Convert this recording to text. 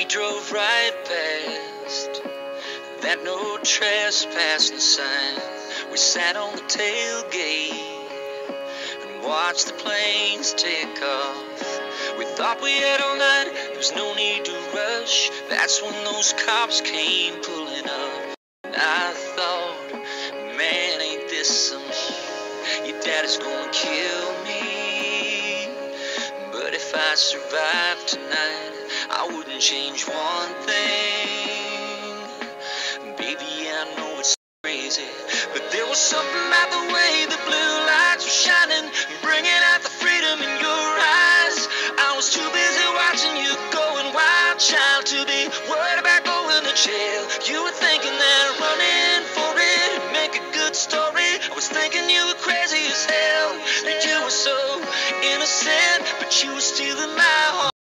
We drove right past that no trespassing sign. We sat on the tailgate and watched the planes take off. We thought we had all night, there was no need to rush. That's when those cops came pulling up. I thought, man, ain't this some? Your daddy's gonna kill me. But if I survive tonight, I wouldn't change one thing. Baby, I know it's crazy, but there was something about the way the blue lights were shining, bringing out the freedom in your eyes. I was too busy watching you going wild, child, to be worried about going to jail. You were thinking that running for it would make a good story. I was thinking you were crazy as hell, that you were so innocent, but you were stealing my heart.